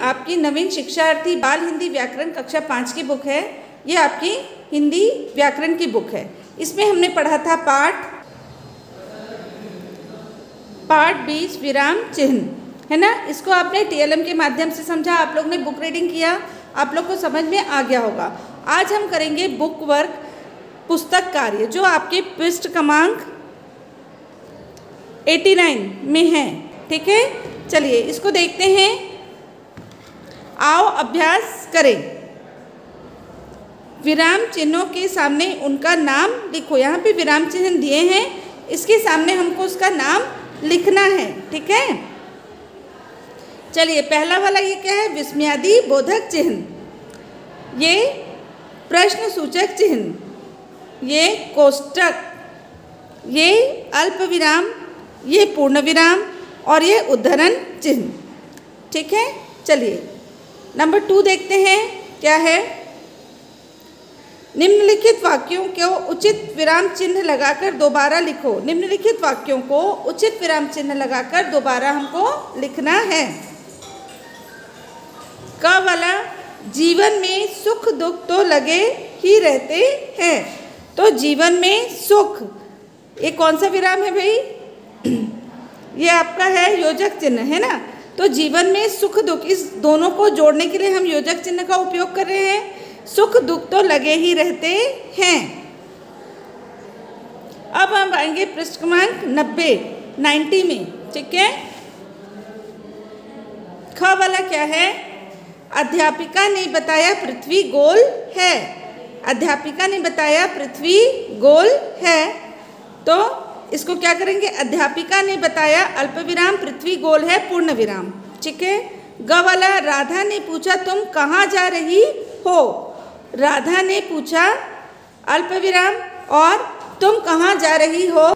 आपकी नवीन शिक्षार्थी बाल हिंदी व्याकरण कक्षा पाँच की बुक है। ये आपकी हिंदी व्याकरण की बुक है। इसमें हमने पढ़ा था पाठ पाठ बीस विराम चिन्ह, है ना? इसको आपने टीएलएम के माध्यम से समझा, आप लोग ने बुक रीडिंग किया, आप लोग को समझ में आ गया होगा। आज हम करेंगे बुक वर्क, पुस्तक कार्य, जो आपके पृष्ठ क्रमांक 89 में है, ठीक है? चलिए, इसको देखते हैं। आओ, अभ्यास करें। विराम चिन्हों के सामने उनका नाम लिखो। यहाँ पे विराम चिन्ह दिए हैं। इसके सामने हमको उसका नाम लिखना है, ठीक है? चलिए, पहला वाला ये क्या है? विस्मयादि बोधक चिन्ह। ये प्रश्न सूचक चिन्ह। ये कोष्टक। ये अल्प विराम। ये पूर्ण विराम। और ये उद्धरण चिन्ह। ठीक है? चलिए। नंबर टू देखते हैं, क्या है? निम्नलिखित वाक्यों को उचित विराम चिन्ह लगाकर दोबारा लिखो। निम्नलिखित वाक्यों को उचित विराम चिन्ह लगाकर दोबारा हमको लिखना है। क वाला, जीवन में सुख दुख तो लगे ही रहते हैं। तो जीवन में सुख, ये कौन सा विराम है भाई? ये आपका है योजक चिन्ह, है ना? तो जीवन में सुख दुख, इस दोनों को जोड़ने के लिए हम योजक चिन्ह का उपयोग कर रहे हैं। सुख दुख तो लगे ही रहते हैं। अब हम आएँगे पृष्ठ क्रमांक नब्बे, नाइन्टी में, ठीक है? ख वाला क्या है? अध्यापिका ने बताया पृथ्वी गोल है। अध्यापिका ने बताया पृथ्वी गोल है। तो इसको क्या करेंगे? अध्यापिका ने बताया अल्प विराम पृथ्वी गोल है पूर्ण विराम ठीक है? ग वाला राधा ने पूछा तुम कहाँ जा रही हो? राधा ने पूछा अल्प विराम और तुम कहाँ जा रही हो?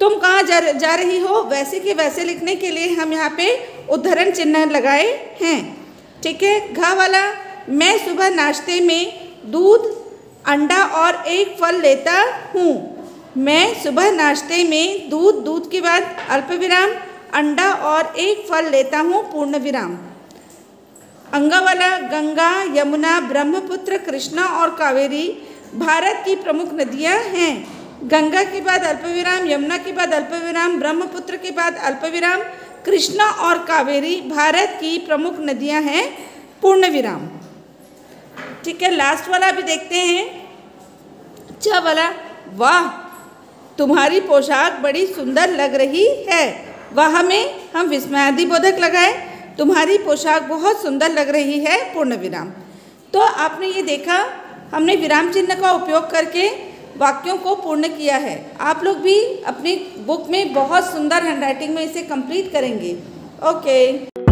तुम कहाँ जा, जा रही हो? वैसे के वैसे लिखने के लिए हम यहाँ पे उद्धरण चिन्ह लगाए हैं। ठीक है? घ वाला मैं सुबह नाश्ते में दूध अंडा और एक फल लेता हूँ। मैं सुबह नाश्ते में दूध दूध के बाद अल्प विराम अंडा और एक फल लेता हूँ पूर्ण विराम अंगा वाला गंगा, यमुना, ब्रह्मपुत्र, कृष्णा और कावेरी भारत की प्रमुख नदियाँ हैं। गंगा के बाद अल्पविराम, यमुना के बाद अल्पविराम, ब्रह्मपुत्र के बाद अल्पविराम, कृष्णा और कावेरी भारत की प्रमुख नदियाँ हैं पूर्ण विराम ठीक है लास्ट वाला भी देखते हैं। च वाला, वाह! तुम्हारी पोशाक बड़ी सुंदर लग रही है। वह में हम विस्मयादि बोधक लगाए। तुम्हारी पोशाक बहुत सुंदर लग रही है, पूर्ण विराम। तो आपने ये देखा, हमने विराम चिन्ह का उपयोग करके वाक्यों को पूर्ण किया है। आप लोग भी अपनी बुक में बहुत सुंदर हैंडराइटिंग में इसे कंप्लीट करेंगे। ओके।